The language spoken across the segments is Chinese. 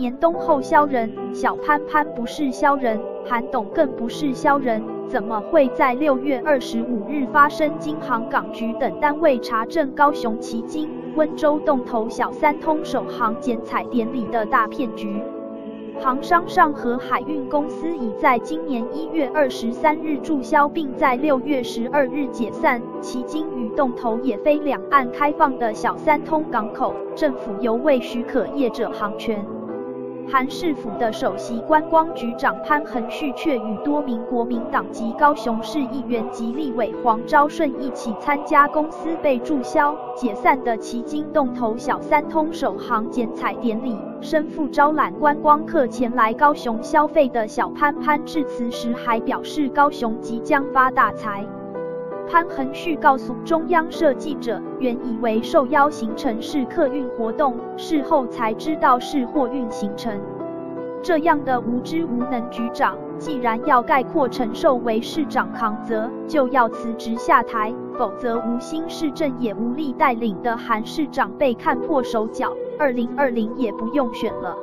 年冬后萧人，小潘潘不是萧人，韩董更不是萧人，怎么会在六月二十五日发生京航港局等单位查证高雄旗津、温州洞头小三通首航剪彩典礼的大骗局？航商上和海运公司已在今年一月二十三日注销，并在六月十二日解散。旗津与洞头也非两岸开放的小三通港口，政府犹未许可业者航权。韩市府的首席观光局长潘恒旭却与多名国民党籍高雄市议员及立委黄昭顺一起参加公司被注销、解散的旗津洞头小三通首航剪彩典礼，身负招揽观光客前来高雄消费的小潘潘致辞时还表示，高雄即将发大财。潘恒旭告诉中央社记者，原以为受邀行程是客运活动，事后才知道是货运行程。这样的无知无能局长，既然要概括承受为市长扛责，就要辞职下台，否则无心市政也无力带领的韩市长被看破手脚，二零二零也不用选了。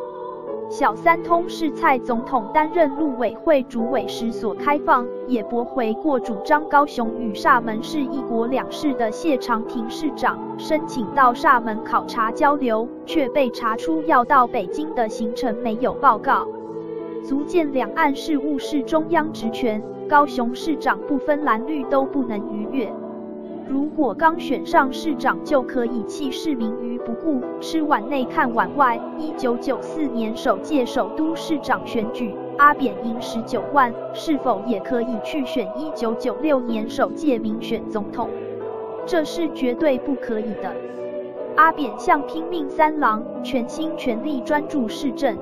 小三通是蔡总统担任陆委会主委时所开放，也驳回过主张高雄与厦门是一国两市的谢长廷市长申请到厦门考察交流，却被查出要到北京的行程没有报告，足见两岸事务是中央职权，高雄市长不分蓝绿都不能逾越。如果刚选上市长就可以弃市民于不顾，吃碗内看碗外。一九九四年首届首都市长选举，阿扁赢十九万，是否也可以去选一九九六年首届民选总统？这是绝对不可以的。阿扁像拼命三郎，全心全力专注市政。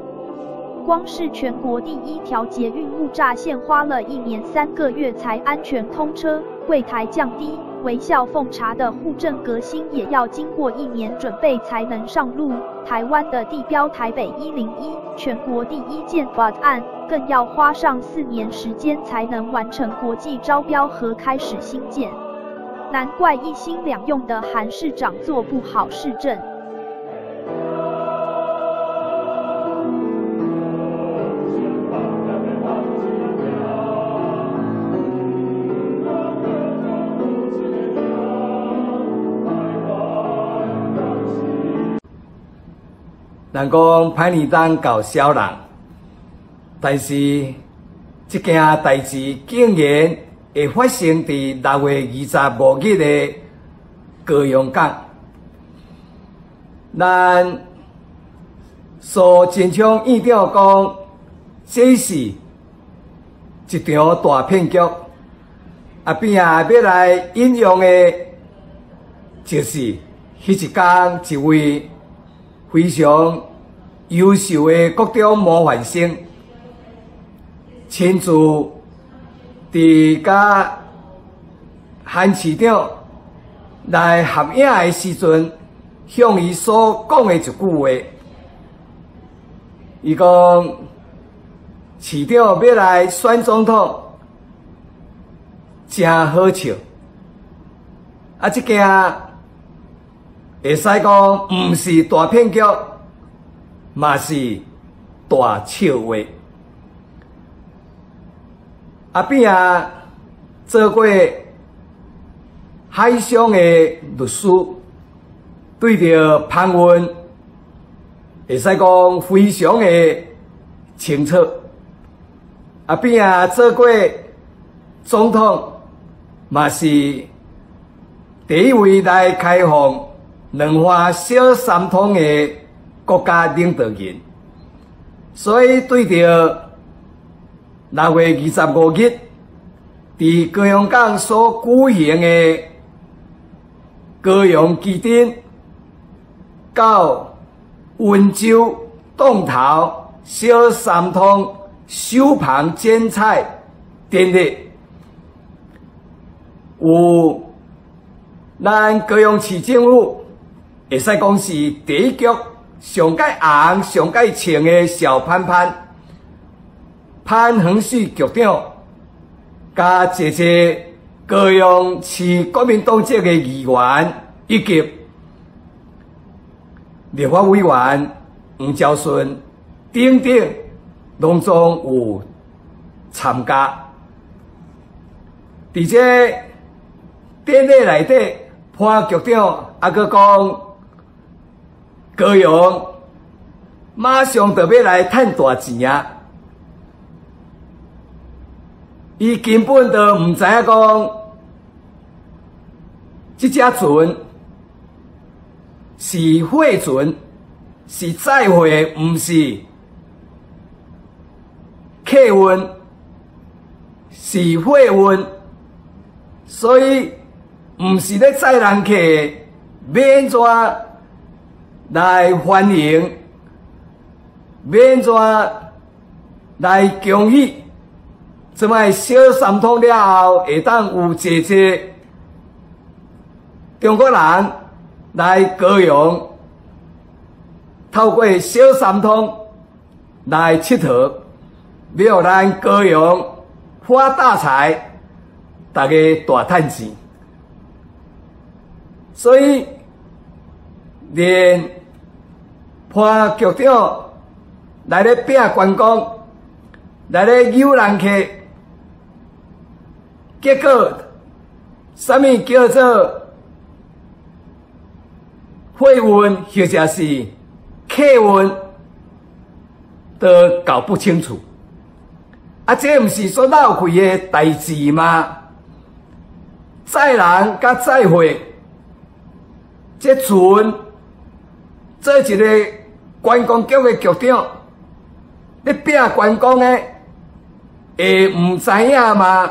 光是全国第一条捷运木栅线，花了一年三个月才安全通车，柜台降低。微笑奉茶的护政革新也要经过一年准备才能上路。台湾的地标台北一零一，全国第一件法案，更要花上四年时间才能完成国际招标和开始兴建。难怪一心两用的韩市长做不好市政。人讲歹年当搞小人，但是这件代志竟然会发生在六月二十五日的高阳港。咱所前场院长讲，这是一场大骗局，啊边啊要来引用的，就是迄一天一位。非常优秀的各种模范生，亲自伫甲韩市长来合影的时阵，向伊所讲的一句话，伊讲市长要来选总统，真好笑，啊，这件。会使讲，毋是大骗局，嘛是大笑话。阿扁啊，做过海上的律师，对着潘文，会使讲非常的清楚。阿扁啊，做过总统，嘛是第一位来开放。两化小三通的国家领导人，所以对着六月二十五日伫高雄港所举行的高雄基点到温州洞头小三通首盘剪彩典礼，有咱高雄市政府。会使讲是第一局上届红、上届青的小潘潘潘恒旭局长，加一些高雄市国民党籍的议员以及立法委员黄兆顺等等，拢总有参加。伫这典礼内底，潘局长还佫讲，高阳马上就要来趁大钱啊！伊根本都毋知影讲，即只船是货船，是载货，毋是客运，是货运，所以毋是咧载人客，免怎来欢迎，免怎来恭喜。这摆小三通了后，会当有姐姐中国人来高阳，透过小三通来佚佗，要咱高阳发大财，大家大赚钱。所以，连潘局长来咧拼观光，来咧诱人客。结果，什么叫做货运或者是客运，都搞不清楚。啊，这毋是说闹亏的代志吗？载人甲载货，这船做一个观光局的局长，你拼观光的，会毋知影吗？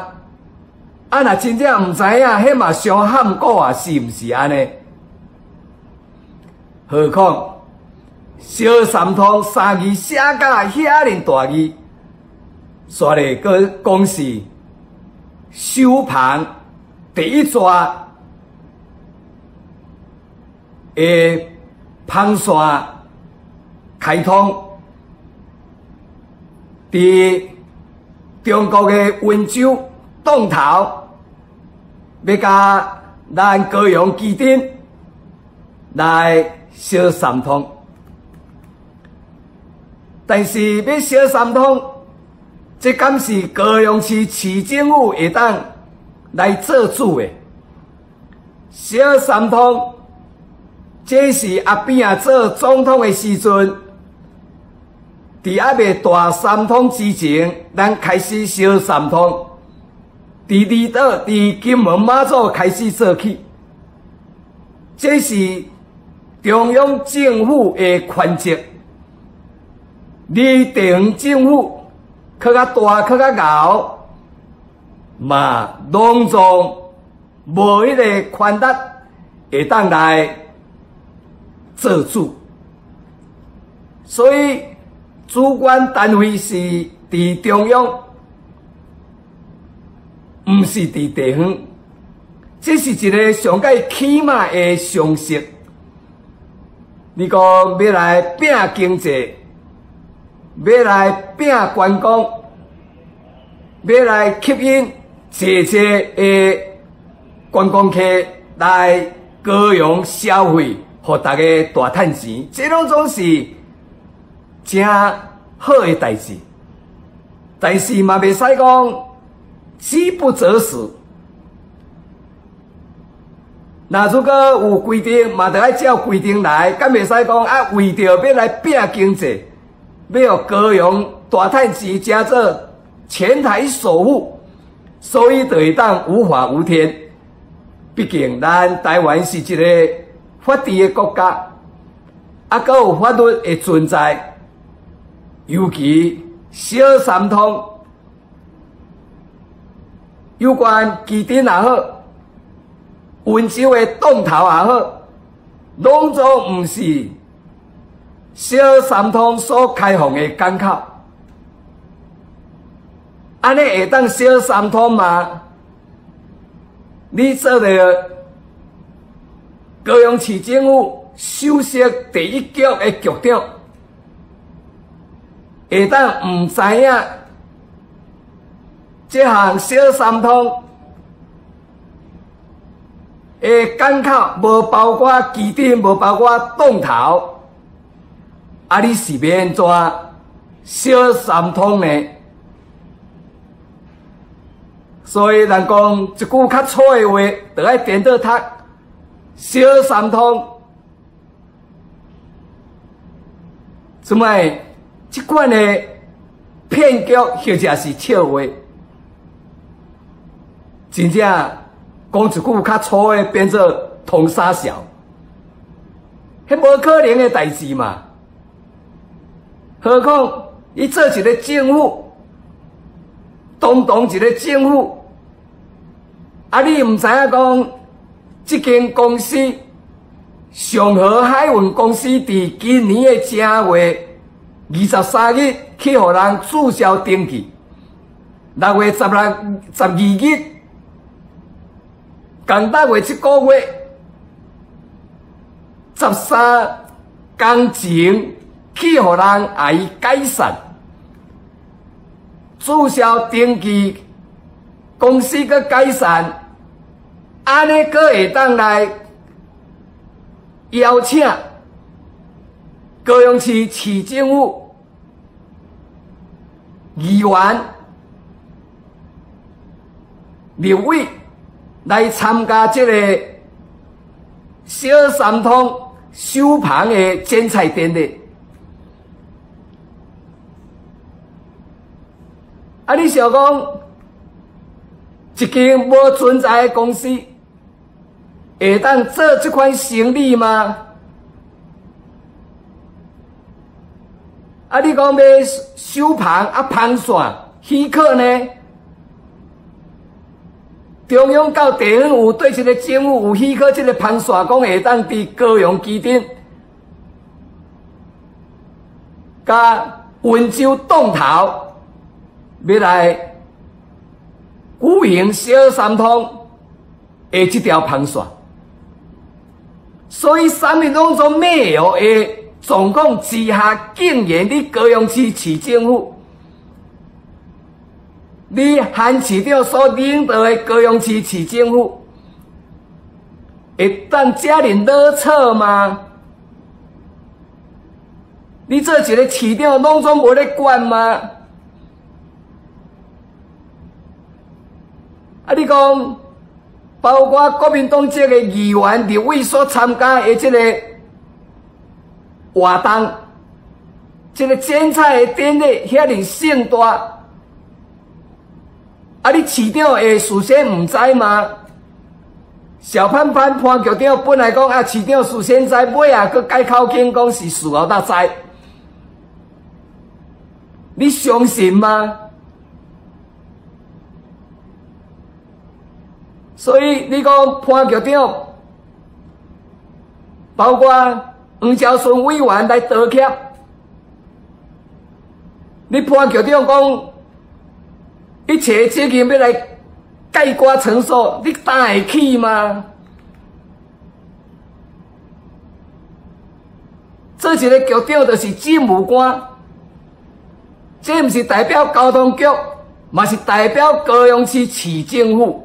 啊！若真正毋知影，迄嘛伤罕过啊，是毋是安尼？何况小三通三字写甲遐尼大字，煞咧个讲是收盘第一抓诶，盘线开通，伫中国嘅温州洞头。要甲咱高阳机场来小三通，但是要小三通，这敢是高阳市市政府会当来做主的。小三通，这是阿扁啊做总统的时阵，伫阿未大三通之前，咱开始小三通。伫离岛、伫金门、马祖开始做起，这是中央政府的权责。你定政府较较大、较较高，嘛拢总无迄个权力会当来做主，所以主管单位是伫中央。毋是伫地方，这是一个上界起码的常识。你讲要来拼经济，要来拼观光，要来吸引这些的观光客来高阳消费，互大家大趁钱，这种总是正好的代志。但是嘛，袂使讲。饥不择食，那如果有规定，嘛得爱照规定来，敢袂使讲啊？为着要来拼经济，要高阳大趁钱加做前台守护，所以就会当无法无天。毕竟咱台湾是一个法治的国家，啊，搁有法律的存在，尤其小三通。有关基地也好，温州的洞头也好，拢总毋是小三通所开放的港口。安尼会当小三通吗？你做了高雄市政府首席第一局的局长，会当毋知影？这项小三通的港口无包括基地，无包括洞头，啊！你是要安怎小三通呢。所以人讲一句较错的话，就爱颠倒读小三通。怎么？即款的骗局或者是笑话，真正讲一句较粗的，变做通杀小，迄无可能的代志嘛。何况伊做一个政府，当当一个政府，啊，你毋知影讲，即间公司上河海运公司伫今年的正月。二十三日去互人注销登记，六月十六、十二日，共六月一个月，十三工前去互人伊改善，注销登记，公司个解散，安尼个会当来邀请。高雄市市政府议员、立委来参加这个小三通收盘的剪彩典礼。啊，你想讲一间无存在的公司会当做这款生意吗？啊！你讲要修盘啊，盘线许可呢？中央到地方有对这个政府有许可，这个盘线讲会当伫高雄基地，甲温州洞头要来古营小三通下这条盘线，所以三民拢做没有诶。总共之下，竟然你高雄市市政府，你韩市长所领导的高雄市市政府，会当家人得策吗？你做一个市长，拢总无咧管吗？啊！你讲，包括国民党这个议员、立委所参加的这个。活动，这个精彩的典礼，遐尼盛大，啊！你市长会事先毋知吗？小潘潘潘局长本来讲啊，市长事先知，尾啊，佮改口径讲是事后才知，你相信吗？所以你讲潘局长，包括。黄兆顺委员来道歉，你潘局长讲一切责任要来盖棺承受，你担会起吗？这一个局长就是政务官，这毋是代表交通局，嘛是代表高雄市市政府，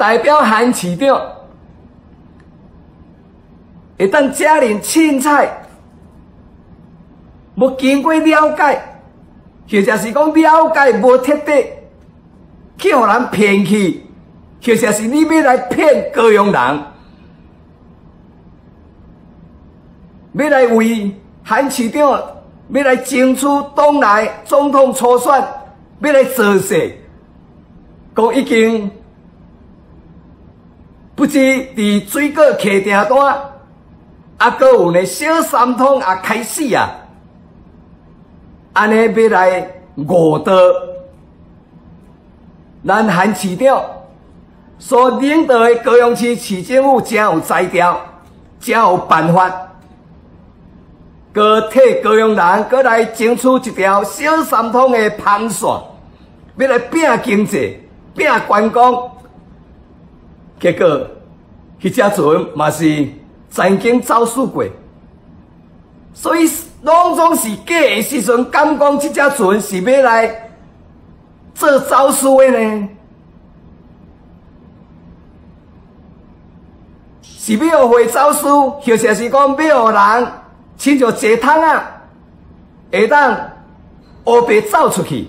代表韩市长。会当家人凊彩，无经过了解，或者是讲了解无彻底，去互人骗去，或者是你要来骗高雄人，要来为韩市长，要来争取党内总统初选，要来做势，讲已经不知伫水果客订单。啊，搁有呢，小三通也开始啊，安尼要来误导咱韩市长所领导的高雄市市政府，真有才调，真有办法，搁替高雄人搁来争取一条小三通的盘线，要来拼经济、拼观光，结果迄只船嘛是。曾经招数过，所以拢总是假的时阵，敢讲这只船是要来做走私的呢？是要会走私，或者是讲要人亲像坐汤啊，会当乌白走出去，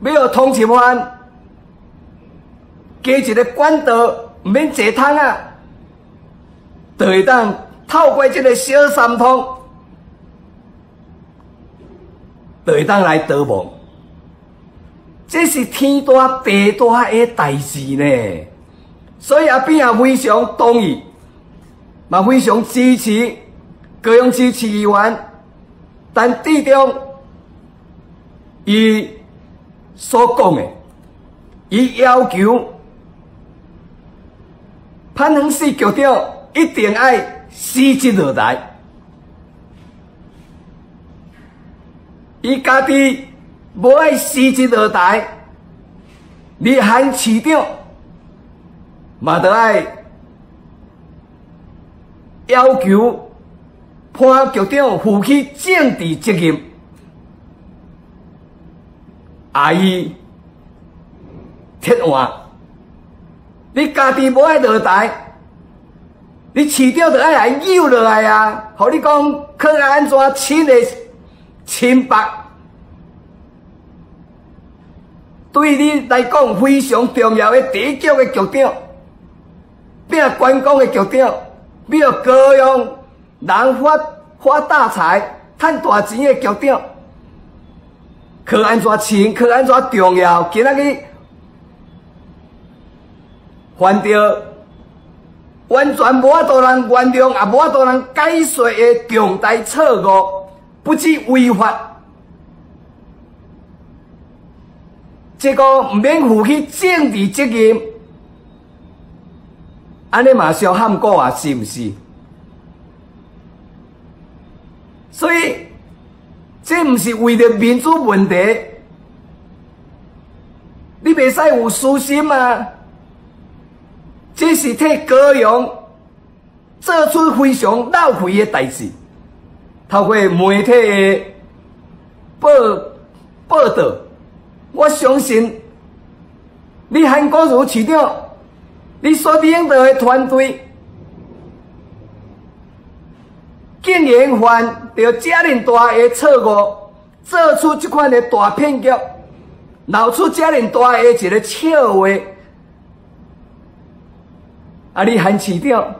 要通缉犯加一个管道，毋免坐通啊，就会当透过这个小三通，就会当来逃亡。这是天大地大的代志呢，所以阿扁也非常同意，嘛非常支持高雄市市议员。但地中，伊所讲的，伊要求潘恒市局长一定要施职落台，伊家己无爱施职落台，你喊市长嘛得爱要求。潘局长负起政治责任，阿姨铁腕，你家己无爱落台，你市长就爱来诱落来啊！互你讲，可安怎亲的清白，对你来讲非常重要的地局的局长，变官公的局长，变高阳。人发发大财、赚大钱的局长，可安怎钱？可安怎重要？今仔日犯着完全无法度人原谅，也无法度人解说的重大错误，不止违法，这个毋免负起政治责任，安尼嘛伤喊过啊？是毋是？所以，这毋是为了民主问题，你袂使有私心啊！这是替高阳做出非常闹亏的代志。透过媒体的报报道，我相信你韩国如市长，你所领导的团队。竟然犯着这么大的错误，做出这款的大骗局，闹出这么大的一个笑话。啊！你韩市长，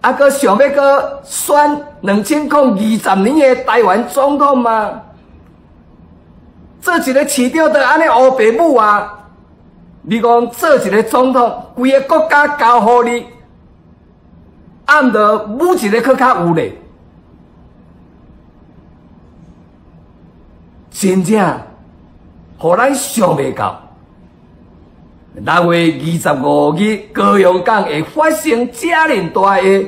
啊，搁想要搁选两千零二十年的台湾总统吗？做一个市长都安尼乌白母啊！你讲做一个总统，规个国家交互你？按着每一个去较有咧，真正，互咱想袂到，六月二十五日高雄港会发生这么大的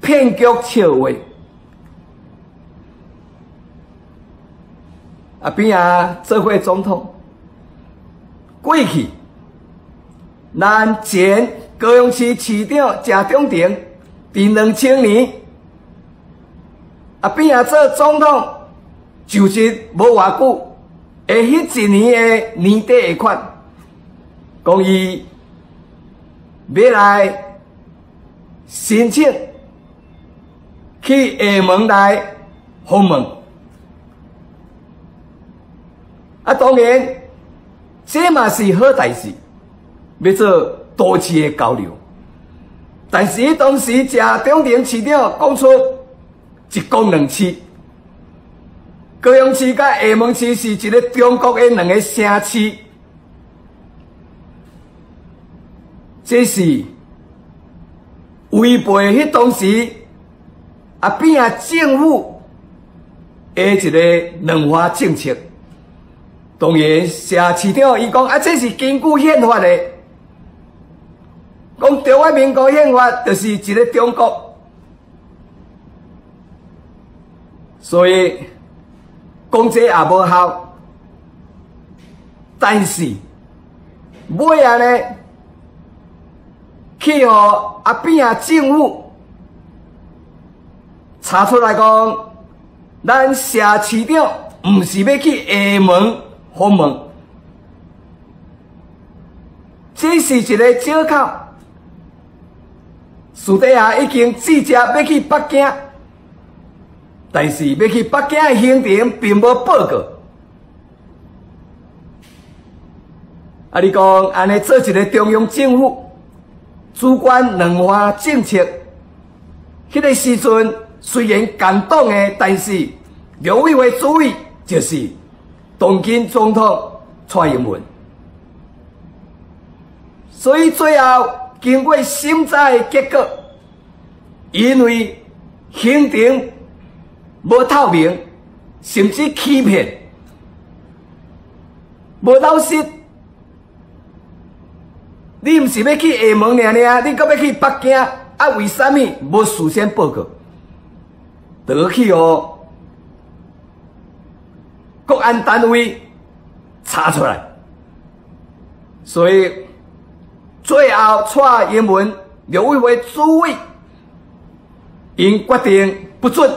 骗局笑话。啊，边啊，这位总统过去，咱前。高雄市市长郑中庭，伫两千年啊，变啊做总统，就是无偌久，下迄一年的年底下款，讲伊要来申请去厦门来访问。啊，当然，这嘛是好代志，要做。多次的交流，但是当时正中庭市长讲出一讲两次，高雄市甲厦门市是一个中国的两个城市，这是违背迄当时啊边啊政府的一个两化政策。当然，谢市长伊讲啊，这是根据宪法的。讲中华民国宪法就是一个中国，所以讲这也无效。但是尾啊呢，去互阿边啊政府查出来讲，咱社市长毋是要去厦门访问，这是一个借口。私底下已经记者要去北京，但是要去北京的行程并无报告。啊，你讲安尼做一个中央政府主管两岸政策，迄个时阵虽然感动的，但是刘伟伟主委就是东京总统蔡英文，所以最后经过审查的结果，因为行程无透明，甚至欺骗，无老实。你毋是要去厦门尔尔，你搁要去北京？啊，为什么无事先报告？得去哦，国安单位查出来，所以最后蔡英文刘伟伟主委因决定不准，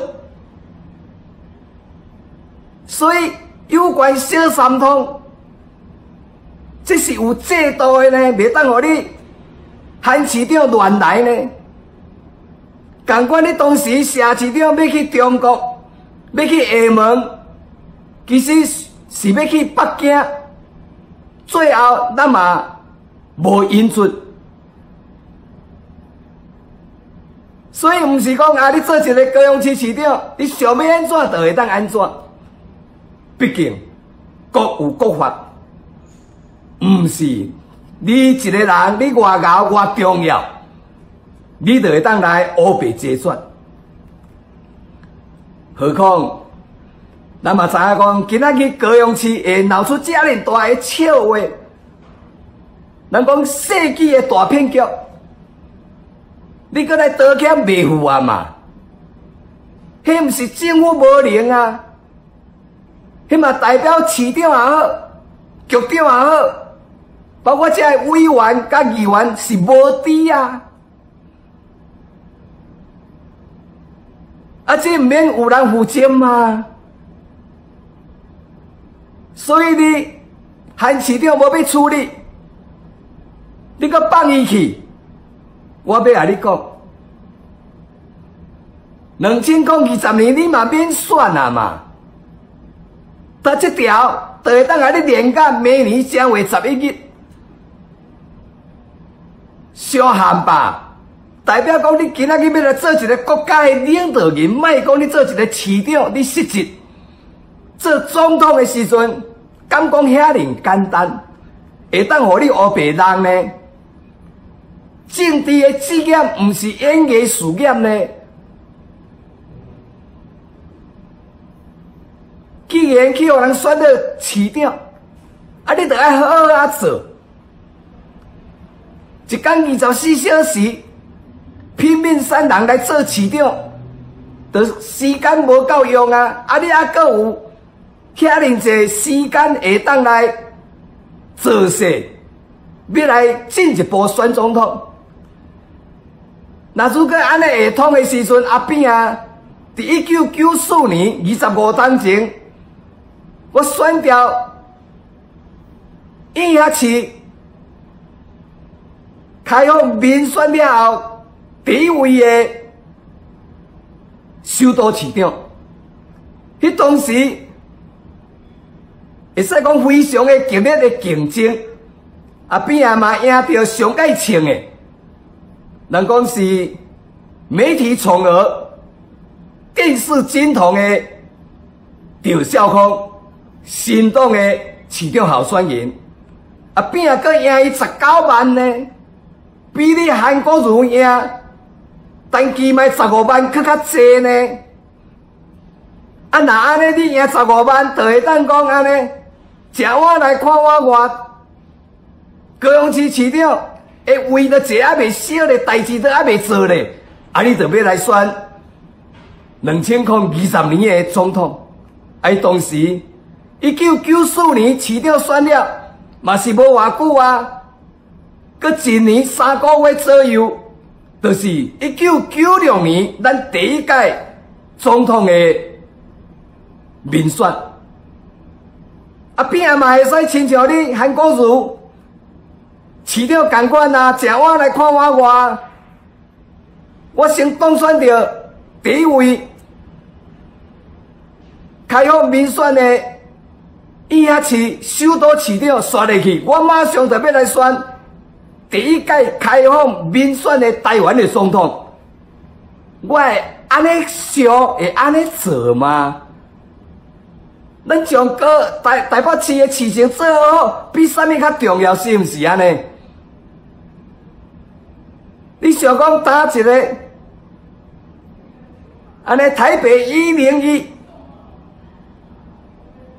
所以有关小三通。这是有制度的呢，袂当互你韩市长乱来呢。尽管你当时谢市长要去中国，要去厦门，其实是要去北京，最后咱嘛无引出。所以毋是讲啊，你做一个高雄市市长，你想要安怎就会当安怎。毕竟各有各法。毋是你一个人，你外高外重要，你就会当来乌白结算。何况咱嘛知影讲，今仔日高雄市会闹出遮尔大个笑话，咱讲世纪的大骗局，你搁来道歉袂赴啊嘛？迄毋是政府无能啊？迄嘛代表市长也好，局长也好。包括这委员、甲议员是无知啊！啊，这毋免有人负责吗？所以你韩市长无要处理，你搁放伊去，我要甲你讲，两千零二十年你嘛免选啊嘛！但这条就会当甲你连到明年正月十一日。小汉吧，代表讲你今仔日要来做一个国家的领导人，莫讲你做一个市长，你失职做总统的时阵，敢讲遐尔简单，会当互你乌白人呢？政治的职业毋是演艺事业呢？既然去互人选到市长，啊，你得爱好好啊做。一天二十四小时，拼命三人来做市长，都时间无够用啊！啊，你还阁有遐尼济时间会当来做事，要来进一步选总统。那如果安尼会通的时阵，阿扁啊，伫一九九四年二十五年前，我选掉伊遐市。开放民选了后，第一位的首都市长，迄当时会使讲非常的激烈的竞争，啊边啊嘛赢着上界称的，人讲是媒体宠儿、电视金童的赵少康，心动的市长候选人，啊边啊阁赢伊十九万呢。比你韩国如赢，但起码十五万更较济呢。啊，那安尼你赢十五万，就会当讲安尼，食我来看我外，高雄市市长会为了一还未小的代志都还未做咧，啊，你就要来选两千零二十年的总统。啊，当时一九九四年市长选了，嘛是无偌久啊。搁一年三个月左右，就是一九九六年咱第一届总统的民选。啊，边啊嘛会使亲像你韩国瑜，市长监管啊，请我来看我外，我先当选着第一位开放民选的伊遐市首都市长选入去，我马上就要来选第一届开放民选的台湾的总统。我会安尼想，会安尼做吗？咱将个台台北市的市情做好，比啥物较重要，是毋是安尼？你想讲打一个安尼台北一零一，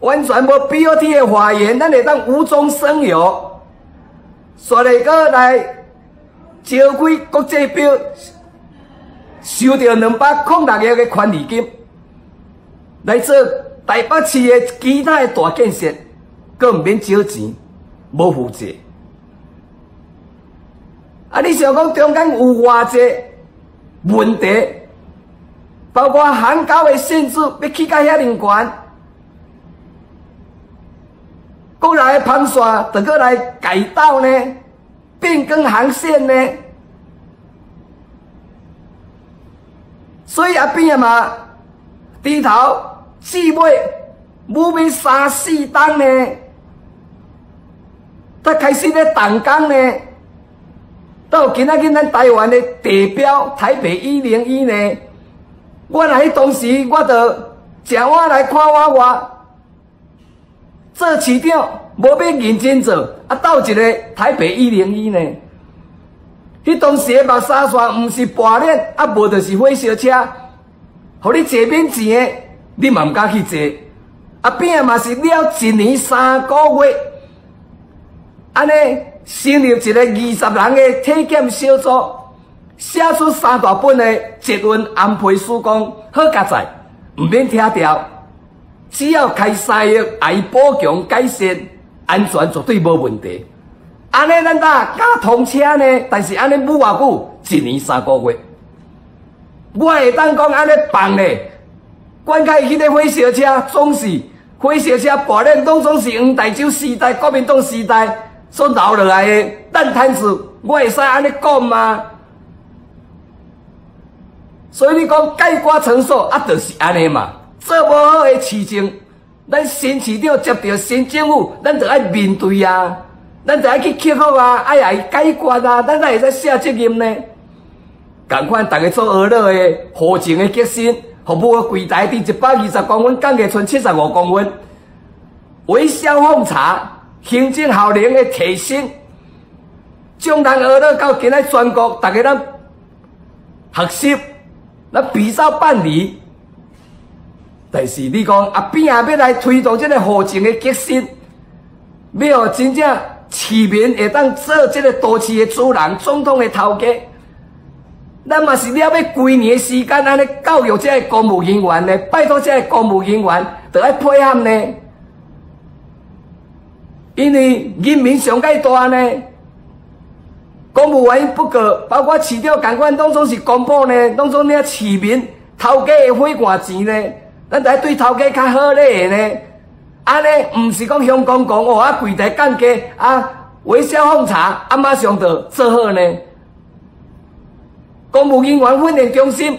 完全无 B O T 的发言，咱会当无中生有，煞来个来招开国际标，收到两百零六亿的权利金，来做。台北市的其他的大建设，佫毋免少钱，无负债。啊，你想讲中间有偌济问题，包括航高的限制要起到遐灵悬，国内的盘线得过来改道呢，变更航线呢，所以阿边嘛低头。四尾，母要三四档呢，才开始咧动工呢。到今仔日咱台湾的地标台北一零一呢，我来当时我着正我来看我我做市长，无要认真做，啊到一个台北一零一呢。迄当时目沙线毋是半链，啊无就是火烧车，互你坐免钱的。你嘛毋敢去坐，啊边嘛是了一年三个月，安尼成立一个二十人的体检小组，写出三大本的结论安培书讲好加载，毋免听调，只要开三亿，爱补强改善，安全绝对无问题。安尼咱搭加通车呢，但是安尼不偌久，一年三个月，我会当讲安尼放咧。观看迄个火烧车，总是火烧车，跋链拢总是黄大洲时代、国民党时代所留落来的烂摊子，我会使安尼讲吗？所以你讲盖棺成数啊，就是安尼嘛。做无好的事情，咱新市长接到新政府，咱就爱面对啊，咱就爱去克服啊，爱来解决啊，咱才会使卸责任呢。共款大家做娱乐的火情的决心。服务的柜台伫一百二十公分，降低剩七十五公分。微笑奉茶，行政效能的提升，将人学乐到今仔全国，大家咱学习，咱比照办理。但是你讲啊，边啊要来推动这个后勤的革新，要真正市民会当做这个都市的主人，总统的头家。咱嘛是你要要几年时间，安尼教育这个公务人员呢？拜托这个公务人员，都要配合呢。因为人民上介大呢，公务员不过包括市长、监管当中是公布呢，当中咧市民头家的花汗钱呢，咱得对头家较好咧呢。安尼毋是讲香港讲哦，啊柜台降价啊，微笑奉茶啊，马上就做好呢。公务人员训练中心，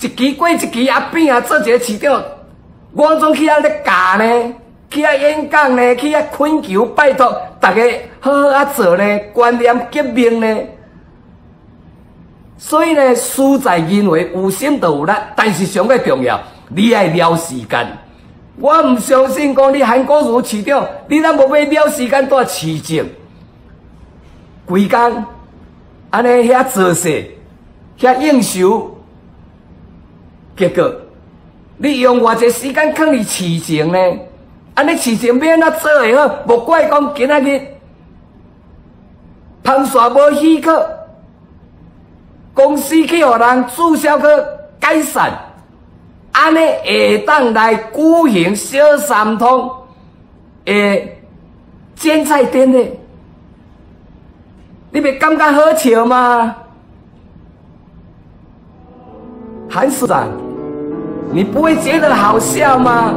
一期过一期，啊，变啊做一个市长，我总去遐咧教呢，去遐演讲呢，去遐恳求拜托大家好好啊做呢，观念革命呢。所以呢，实在认为有心就有力，但是上个重要，你爱了时间。我唔相信讲你韩国如市长，你若无要了时间带市政，规工安尼遐做事。遐应酬，结果你用偌济时间抗你市情呢？安尼市情免安怎做会好？莫怪讲今仔日盘线无许可，公司去互人注销去解散，安尼会当来举行小三通诶剪彩店呢？你袂感觉好笑吗？韩市长，你不会觉得好笑吗？